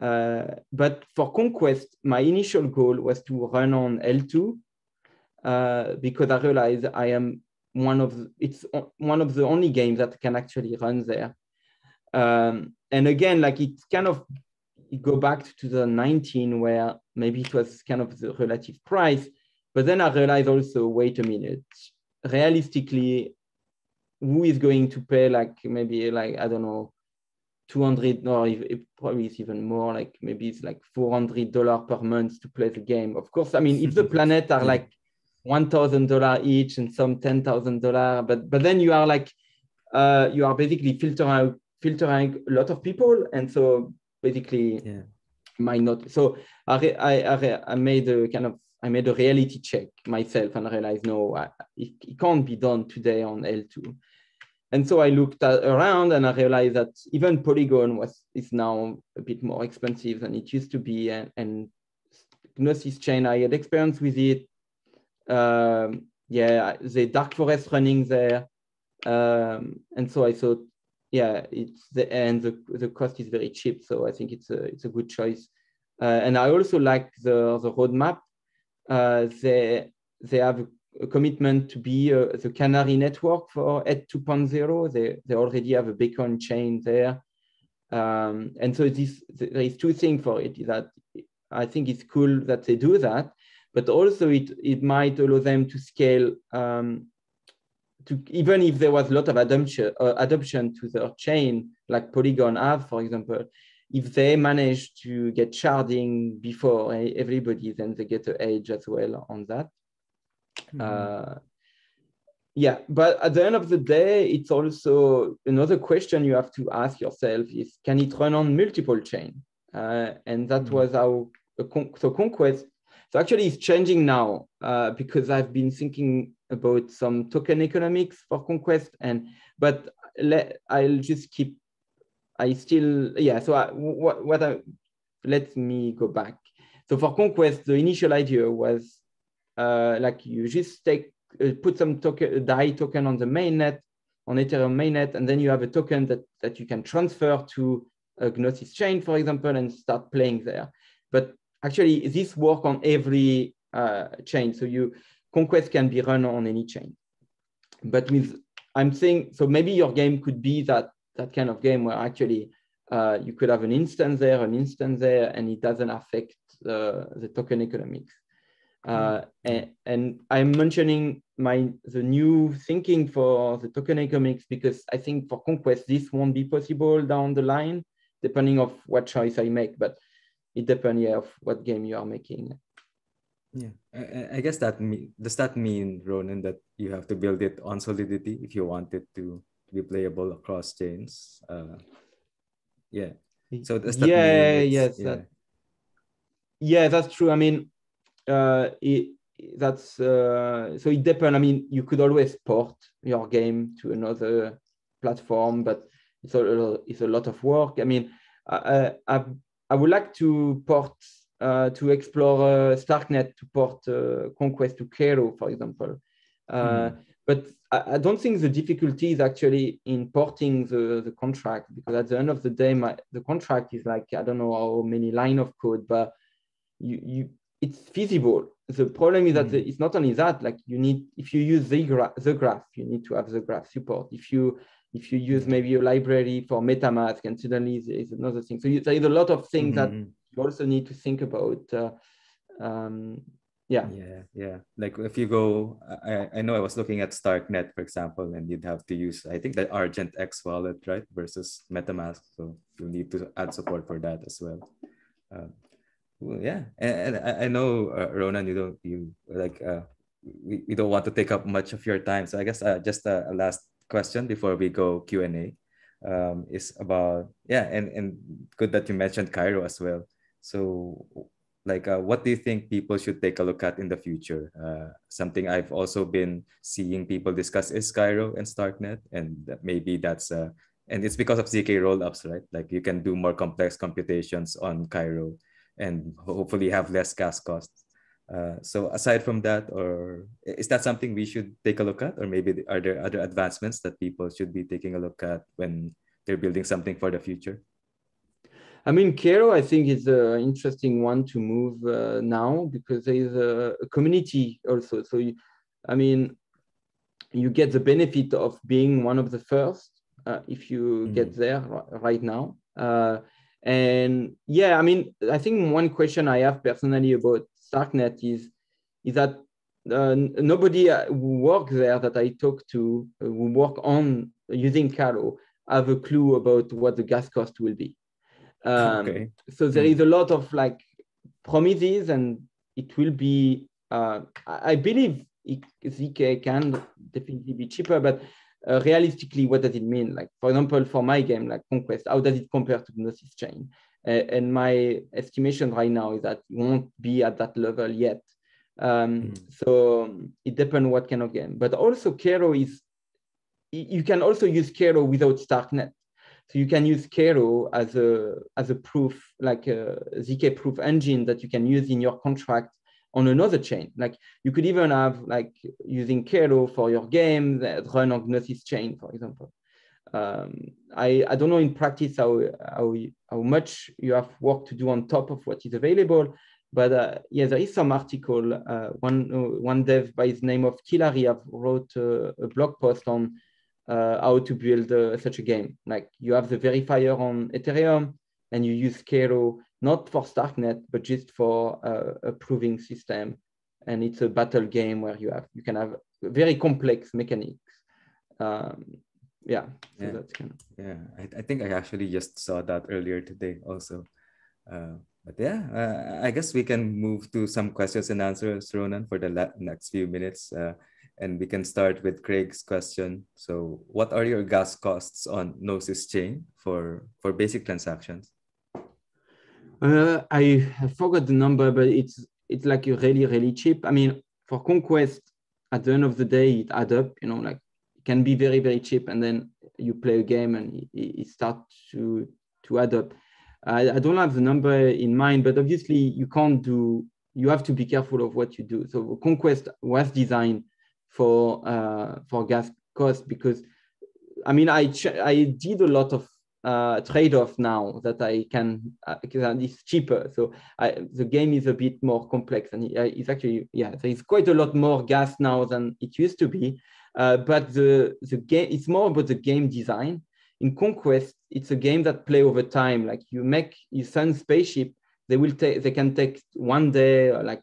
Uh, but for Conquest, my initial goal was to run on L2 uh, because I realized I am one of the, it's one of the only games that can actually run there. Um, and again, like it kind of go back to 2019 where maybe it was kind of the relative price, but then I realized also, wait a minute, realistically, who is going to pay like maybe like I don't know 200 or if, probably it's even more like maybe it's like 400 dollar per month to play the game. Of course i mean if the planet are like 1000 dollar each and some 10000 dollar but but then you are like uh, you are basically filtering filtering a lot of people and so basically yeah. might not. So I, I i made a kind of i made a reality check myself and I realized no I, it, it can't be done today on l2 and so I looked at, around and I realized that even Polygon was is now a bit more expensive than it used to be. And, and Gnosis chain, I had experience with it. Um, yeah, the dark forest running there. Um, and so I thought, yeah, it's the and the, the cost is very cheap. So I think it's a it's a good choice. Uh, and I also like the the roadmap. Uh, they they have a commitment to be uh, the Canary network for ETH 2.0. They, they already have a Beacon chain there. Um, and so this, there is two things for it, that I think it's cool that they do that, but also it, it might allow them to scale um, to even if there was a lot of adoption, uh, adoption to their chain, like Polygon have, for example, if they manage to get sharding before everybody, then they get an edge as well on that. Mm-hmm. Uh, yeah, but at the end of the day, it's also another question you have to ask yourself is can it run on multiple chain? Uh, and that mm-hmm. was how so conquest. So actually, it's changing now uh, because I've been thinking about some token economics for conquest, and but let, I'll just keep. I still yeah. So I, what what I, let me go back. So for conquest, the initial idea was uh, like you just take uh, put some token DAI token on the mainnet on Ethereum mainnet, and then you have a token that that you can transfer to a Gnosis chain, for example, and start playing there. But actually, this work on every uh, chain. So you conquest can be run on any chain. But with I'm saying so maybe your game could be that that kind of game where actually uh, you could have an instance there, an instance there, and it doesn't affect uh, the token economics. Uh, mm. and, and, I'm mentioning my the new thinking for the token economics because I think for Conquest this won't be possible down the line, depending of what choice I make. But it depends yeah, of what game you are making. Yeah, I, I guess that mean, does that mean Ronan that you have to build it on Solidity if you want it to be playable across chains? Uh, yeah. So does that yeah, yes, yeah. That, yeah, that's true. I mean, uh, it, that's uh, so it depends. I mean, you could always port your game to another platform, but it's a it's a lot of work. I mean, I I, I would like to port uh, to explore uh, Starknet to port uh, Conquest to Cairo, for example. Mm. But I, I, don't think the difficulty is actually in porting the, the contract because at the end of the day, my, the contract is like I don't know how many line of code, but you you it's feasible. The problem is that mm. it's not only that, like you need, if you use the graph, the graph, you need to have the graph support. If you if you use maybe a library for MetaMask and suddenly is another thing. So you, there is a lot of things mm-hmm. that you also need to think about. Uh, um, yeah. Yeah. Yeah. Like if you go, I, I know I was looking at Starknet, for example, and you'd have to use, I think the Argent X wallet, right? Versus MetaMask. So you need to add support for that as well. Um, well, yeah, and, and I, know uh, Ronan, you don't you like uh, we, we don't want to take up much of your time. So I guess uh, just a, a last question before we go Q and A um, is about yeah, and and good that you mentioned Cairo as well. So like uh, what do you think people should take a look at in the future uh, something i've also been seeing people discuss is cairo and starknet and maybe that's uh, and it's because of zk rollups right like you can do more complex computations on cairo and hopefully have less gas costs. Uh, so aside from that, or is that something we should take a look at, or maybe are there other advancements that people should be taking a look at when they're building something for the future? I mean, Cairo, I think is an interesting one to move uh, now because there is a, a community also. So, you, I mean, you get the benefit of being one of the first uh, if you mm. get there right now. Uh, and yeah, I mean, I think one question I have personally about Starknet is is that uh, nobody uh, who works there that I talk to uh, who work on using Cairo have a clue about what the gas cost will be. Um, okay. So there mm. is a lot of like promises, and it will be. Uh, I believe ZK can definitely be cheaper, but uh, realistically, what does it mean? Like, for example, for my game, like Conquest, how does it compare to Gnosis Chain? Uh, and my estimation right now is that it won't be at that level yet. Um, mm. So it depends what kind of game. But also, Cairo is, you can also use Cairo without Starknet. So you can use Cairo as a as a proof, like a ZK proof engine that you can use in your contract on another chain. Like you could even have like using Cairo for your game that run on Gnosis chain, for example. Um, I, I don't know in practice how, how, how much you have work to do on top of what is available, but uh, yeah, there is some article. Uh, one uh, one dev by his name of Kilari have wrote uh, a blog post on uh, how to build uh, such a game. Like you have the verifier on Ethereum, and you use Cairo not for Starknet, but just for uh, a proving system. And it's a battle game where you have you can have very complex mechanics. Um, yeah, so yeah. Kind of... yeah. I, I think I actually just saw that earlier today also. Uh, but yeah, uh, I guess we can move to some questions and answers, Ronan, for the next few minutes. Uh, and we can start with Craig's question. So, what are your gas costs on Gnosis chain for for basic transactions? Uh, I, forgot the number, but it's it's like really really cheap. I mean, for conquest, at the end of the day, it add up. You know, like it can be very very cheap, and then you play a game and it, it to to add up. I, I don't have the number in mind, but obviously you can't do. You have to be careful of what you do. So conquest was designed for uh, for gas cost because I mean I I did a lot of uh, trade-off now that I can uh, it's cheaper. So I, the game is a bit more complex and it's actually yeah there is quite a lot more gas now than it used to be. Uh, but the the game it's more about the game design. In Conquest, it's a game that play over time. Like you make you send spaceship, they will take they can take one day or like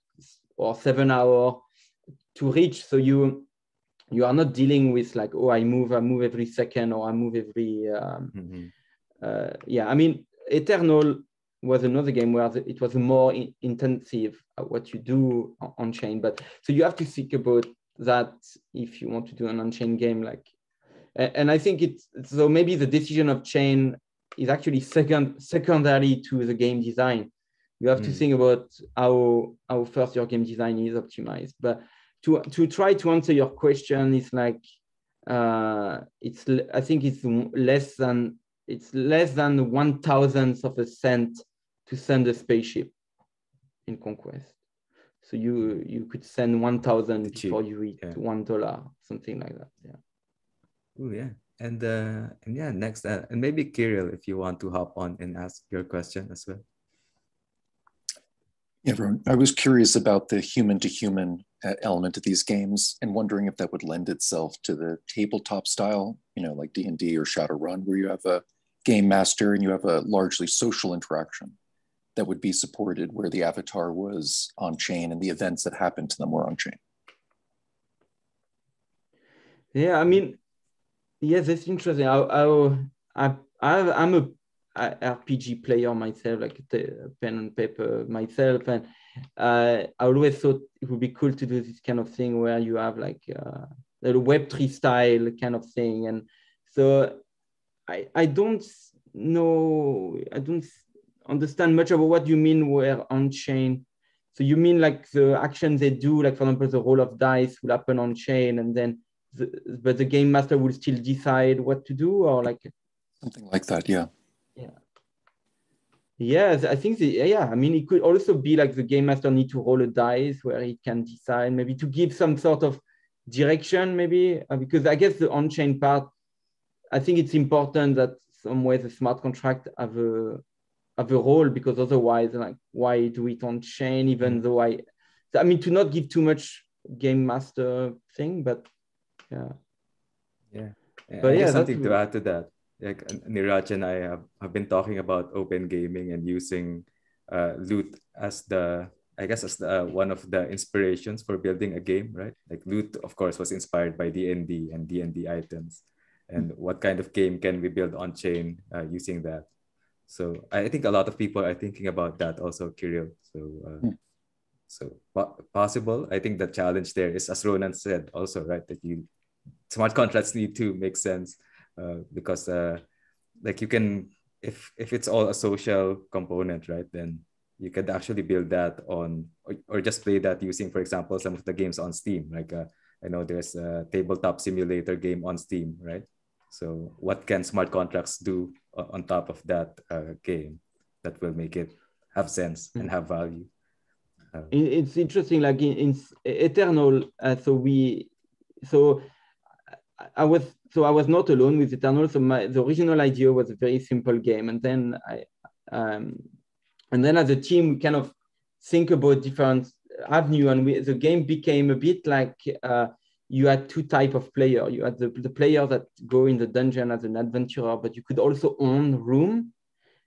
or seven hour to reach. So you you are not dealing with like oh I move I move every second or I move every um, mm-hmm uh, yeah, I mean, Eternal was another game where it was more in- intensive what you do on chain. But so you have to think about that if you want to do an on-chain game. Like, and I think it's so maybe the decision of chain is actually second secondary to the game design. You have mm. to think about how how first your game design is optimized. But to to try to answer your question is like uh, it's I think it's less than it's less than one thousandth of a cent to send a spaceship in Conquest. So you you could send one thousand before you eat yeah. one dollar, something like that. Yeah. Oh yeah, and uh, and yeah, next uh, and maybe Kirill, if you want to hop on and ask your question as well. Yeah, everyone. I was curious about the human to human uh, element of these games and wondering if that would lend itself to the tabletop style, you know, like D and D or Shadowrun, where you have a game master and you have a largely social interaction that would be supported where the avatar was on chain and the events that happened to them were on chain. Yeah, I mean, yes, it's interesting. I, I, I, I'm a RPG player myself, like pen and paper myself, and uh, I always thought it would be cool to do this kind of thing where you have like uh, a Web three style kind of thing, and so I, I don't know, I don't understand much about what you mean where on chain. So you mean like the action they do, like for example, the roll of dice will happen on chain and then, the, but the game master will still decide what to do or like something like that. Yeah. Yeah. Yes, I think the, yeah. I mean, it could also be like the game master need to roll a dice where he can decide maybe to give some sort of direction, maybe uh, because I guess the on-chain part I think it's important that some way the smart contract have a have a role because otherwise, like, why do it on chain? Even mm. though I, I mean, to not give too much game master thing, but yeah, yeah. But yeah, something to add to that. Like Niraj and I have, have been talking about open gaming and using uh, loot as the I guess as the, one of the inspirations for building a game, right? Like Loot, of course, was inspired by D&D and D&D items. And what kind of game can we build on chain uh, using that? So I think a lot of people are thinking about that also, Kirill. So, uh, hmm. so po- possible. I think the challenge there is, as Ronan said, also right that you smart contracts need to make sense uh, because uh, like you can if if it's all a social component, right? Then you could actually build that on or, or just play that using for example some of the games on steam like uh, i know there's a tabletop simulator game on steam right so what can smart contracts do on top of that uh, game that will make it have sense and have value? Uh, it's interesting like in, in eternal uh, so we so i was so i was not alone with eternal. So my the original idea was a very simple game. And then i um, and then as a team, we kind of think about different avenue, and we, the game became a bit like uh, you had two type of player. You had the, the player that go in the dungeon as an adventurer, but you could also own room,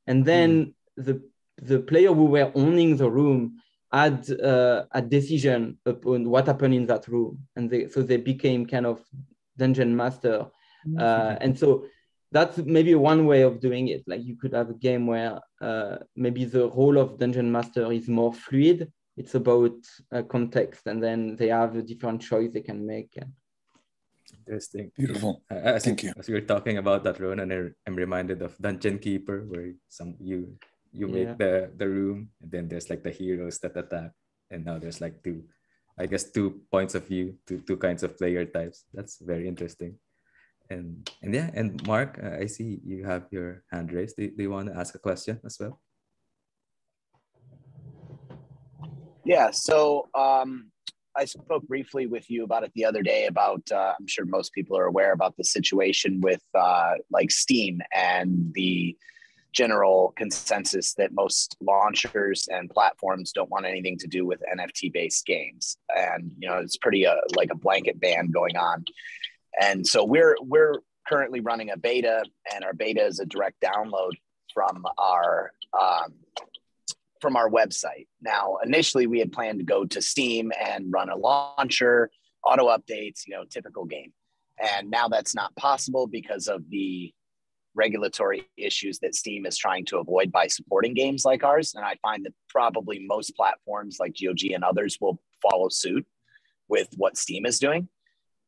and then mm. the the player who were owning the room had uh, a decision upon what happened in that room, and they, so they became kind of dungeon master, mm-hmm. uh, and so that's maybe one way of doing it. Like you could have a game where uh, maybe the role of dungeon master is more fluid. It's about uh, context, and then they have a different choice they can make. Interesting. Beautiful. Uh, Thank you. As we were talking about that, Ronan, I'm reminded of Dungeon Keeper, where some you you make the the room, and then there's like the heroes that attack, and now there's like two, I guess two points of view, two two kinds of player types. That's very interesting and and yeah and mark uh, i see you have your hand raised do, do you want to ask a question as well yeah so um i spoke briefly with you about it the other day about uh, i'm sure most people are aware about the situation with uh, like steam and the general consensus that most launchers and platforms don't want anything to do with nft based games. And you know it's pretty uh, like a blanket ban going on. And so we're we're currently running a beta, and our beta is a direct download from our um, from our website. Now, initially, we had planned to go to Steam and run a launcher, auto updates, you know, typical game. And now that's not possible because of the regulatory issues that Steam is trying to avoid by supporting games like ours. And I find that probably most platforms like GOG and others will follow suit with what Steam is doing.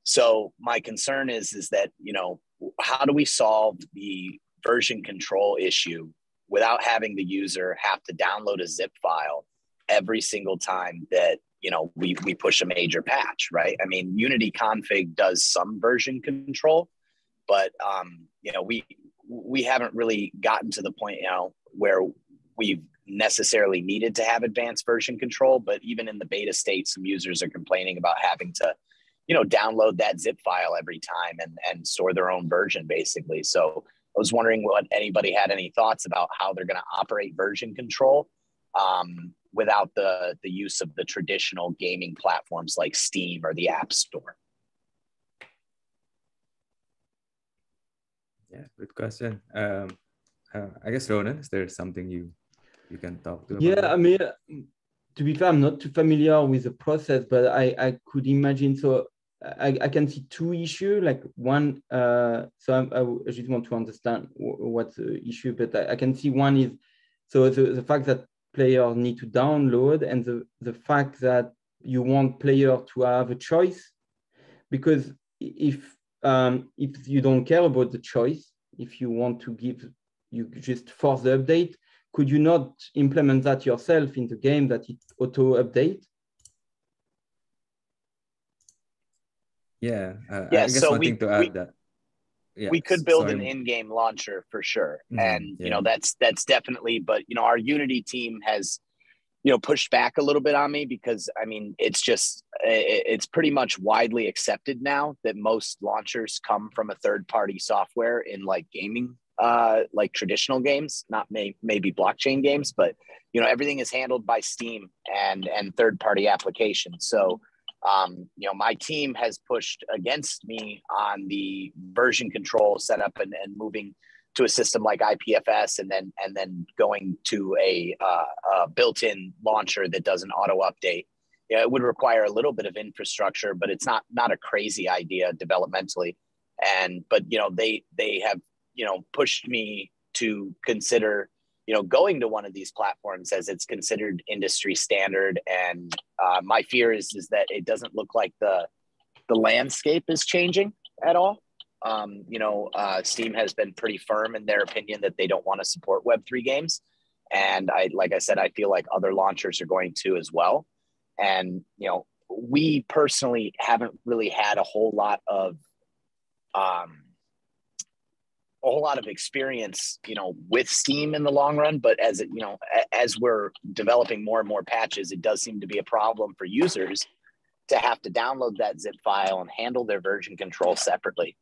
So my concern is is that you know how do we solve the version control issue without having the user have to download a zip file every single time that you know we we push a major patch, right? I mean, Unity config does some version control, but um, you know we we haven't really gotten to the point you know where we've necessarily needed to have advanced version control but even in the beta state some users are complaining about having to you know download that zip file every time and and store their own version basically so i was wondering what anybody had any thoughts about how they're going to operate version control um, without the the use of the traditional gaming platforms like steam or the app store. Yeah good question. Um, uh, i guess ronan is there something you you can talk to yeah i mean to be fair, I'm not too familiar with the process, but I, I could imagine. So I, I can see two issues. Like one, uh, so I, I, just want to understand what's the issue, but I, I, can see one is so the, the fact that players need to download and the, the fact that you want player to have a choice because if um, if you don't care about the choice, if you want to give you just force the update, could you not implement that yourself in the game that it auto update? Yeah, uh, yeah. so we, thing to add we, that yeah, we could build sorry. an in-game launcher for sure, mm-hmm, and yeah. you know that's that's definitely. But you know, our Unity team has you know pushed back a little bit on me because I mean it's just it's pretty much widely accepted now that most launchers come from a third-party software in like gaming uh like traditional games not may, maybe blockchain games but you know everything is handled by steam and and third party applications so um, you know, my team has pushed against me on the version control setup and, and moving to a system like IPFS and then and then going to a, uh, a built-in launcher that does an auto update. Yeah, it would require a little bit of infrastructure, but it's not not a crazy idea developmentally. And but you know they they have you know pushed me to consider you know going to one of these platforms as it's considered industry standard. And uh, my fear is is that it doesn't look like the the landscape is changing at all. Um, you know, uh, Steam has been pretty firm in their opinion that they don't want to support Web3 games. And I, like I said, I feel like other launchers are going to as well. And, you know, we personally haven't really had a whole lot of, um, a whole lot of experience, you know, with Steam in the long run. But as it, you know, as we're developing more and more patches, it does seem to be a problem for users to have to download that zip file and handle their version control separately.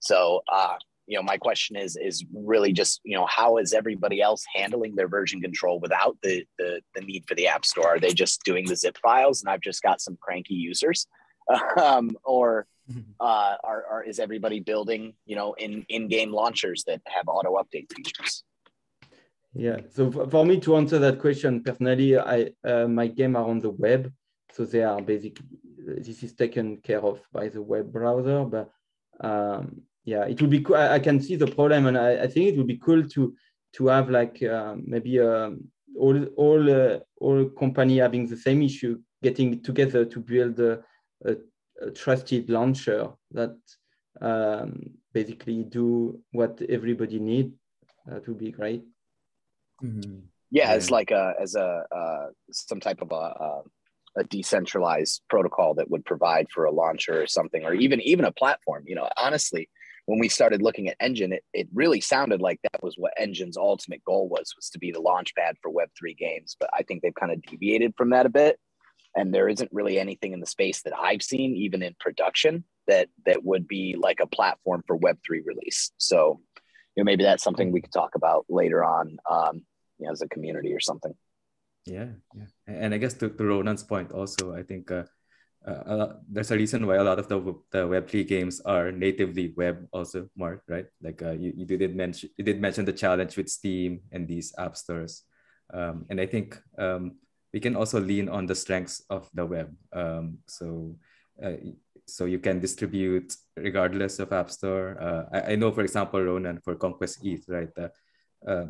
So, uh, you know, my question is is really just you know how is everybody else handling their version control without the the, the need for the app store? Are they just doing the zip files and I've just got some cranky users, um, or uh, are, are is everybody building you know in in game launchers that have auto update features? Yeah. So for me to answer that question personally, I uh, my game are on the web, so they are basically this is taken care of by the web browser, but um, yeah, it would be cool. I, can see the problem, and I, I, think it would be cool to to have like um, maybe um, all all uh, all company having the same issue, getting together to build a, a trusted launcher that um, basically do what everybody need. That would be great. Mm-hmm. Yeah, yeah, as like a as a uh, some type of a, a a decentralized protocol that would provide for a launcher or something, or even even a platform. You know, honestly, when we started looking at Enjin, it, it really sounded like that was what Enjin's ultimate goal was, was to be the launch pad for Web3 games. But I think they've kind of deviated from that a bit. And there isn't really anything in the space that I've seen, even in production, that that would be like a platform for Web3 release. So, you know, maybe that's something we could talk about later on, um, you know, as a community or something. Yeah, yeah, and I guess to, to Ronan's point also, I think uh, uh, there's a reason why a lot of the the Web3 games are natively web also, Mark, right? Like uh, you, you did mention you did mention the challenge with Steam and these app stores, um, and I think um, we can also lean on the strengths of the web. Um, so. Uh, so you can distribute regardless of app store. Uh, I, I know, for example, Ronan for Conquest ETH, right? Uh, uh,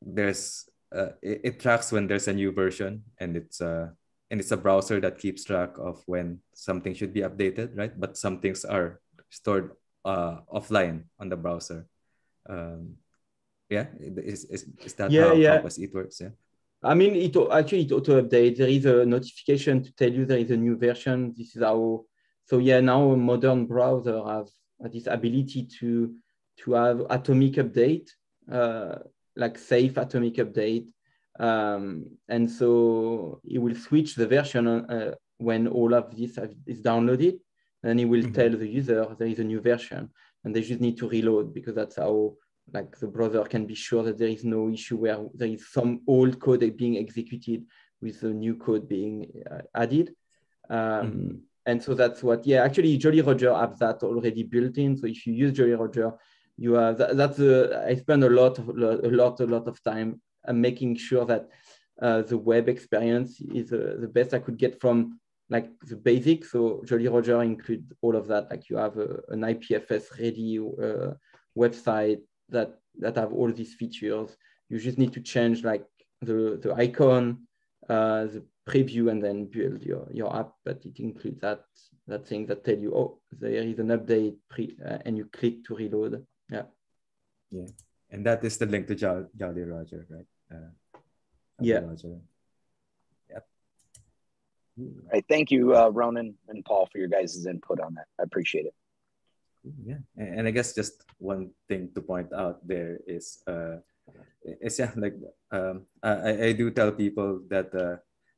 there's uh, it, it, tracks when there's a new version and it's uh and it's a browser that keeps track of when something should be updated right but some things are stored uh offline on the browser um yeah is, is, is that yeah, how yeah. it works yeah I mean, it actually it auto updates. There is a notification to tell you there is a new version. This is how. So yeah, now a modern browser have this ability to to have atomic update. Uh, like safe atomic update. Um, and so it will switch the version uh, when all of this is downloaded. And it will mm-hmm. tell the user there is a new version and they just need to reload because that's how like the browser can be sure that there is no issue where there is some old code being executed with the new code being uh, added. Um, mm-hmm. And so that's what, yeah, actually Jolly Roger have that already built in. So if you use Jolly Roger, you have that, that's a, I spend a lot of a lot a lot of time uh, making sure that uh, the web experience is uh, the best I could get from like the basics. So Jolly Roger include all of that. Like you have a, an IPFS ready uh, website that that have all these features. You just need to change like the the icon, uh, the preview, and then build your your app. But it includes that that thing that tell you, oh, there is an update, pre, uh, and you click to reload. Yeah. Yeah. And that is the link to Jolly Roger, right? Uh, yeah. Roger. Yep. All right. Thank you, uh, Ronan and Paul, for your guys' input on that. I appreciate it. Yeah. And, I guess just one thing to point out there is, uh, is yeah, like um, I, I do tell people that uh,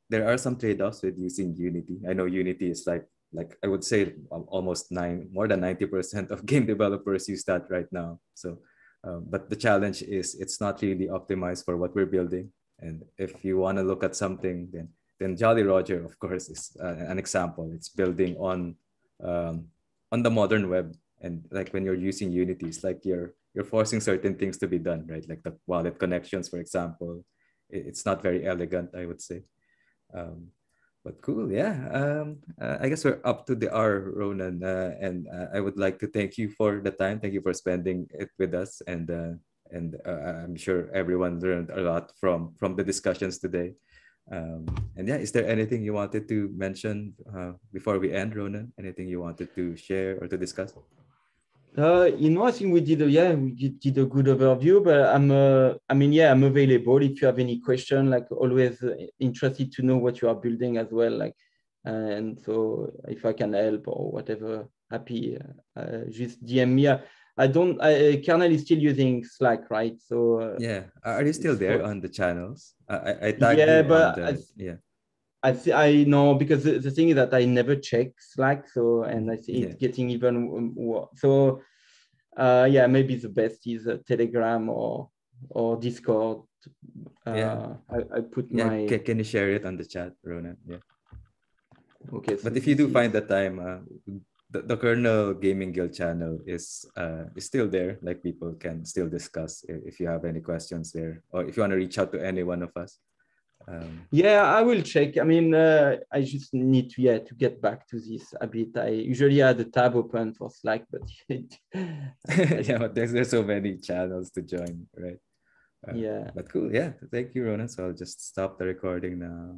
there are some trade-offs with using Unity. I know Unity is like like I would say almost nine, more than 90% of game developers use that right now. So, uh, but the challenge is it's not really optimized for what we're building. And if you want to look at something, then then Jolly Roger, of course, is uh, an example. It's building on um, on the modern web, and like when you're using Unity, it's like you're you're forcing certain things to be done, right? Like the wallet connections, for example. It's not very elegant, I would say. Um, but cool, yeah. Um, uh, I guess we're up to the hour, Ronan, uh, and uh, I would like to thank you for the time. Thank you for spending it with us, and uh, and uh, I'm sure everyone learned a lot from from the discussions today. Um, and yeah, is there anything you wanted to mention uh, before we end, Ronan? Anything you wanted to share or to discuss? Uh, you know, I think we did a yeah, we did a good overview. But I'm, uh, I mean, yeah, I'm available if you have any question. Like always, uh, interested to know what you are building as well. Like, and so if I can help or whatever, happy. Uh, just DM me. I don't. I, kernel is still using Slack, right? So uh, yeah, are you still there on the channels? I, I yeah, but the, I, yeah. I see. I know because the, the, thing is that I never check Slack, so and I see yeah. it's getting even worse. So, uh, yeah, maybe the best is uh, Telegram or or Discord. Uh, yeah, I, I put yeah. my. Can, can you share it on the chat, Ronan? Yeah. Okay. So but if you do find the time, uh, the, the kernel gaming guild channel is uh is still there like people can still discuss if you have any questions there or if you want to reach out to any one of us um, yeah i will check. I mean uh, i just need to yeah to get back to this a bit. I usually had a tab open for slack but yeah but there's, there's so many channels to join right? Uh, yeah. but cool yeah. Thank you ronan. So i'll just stop the recording now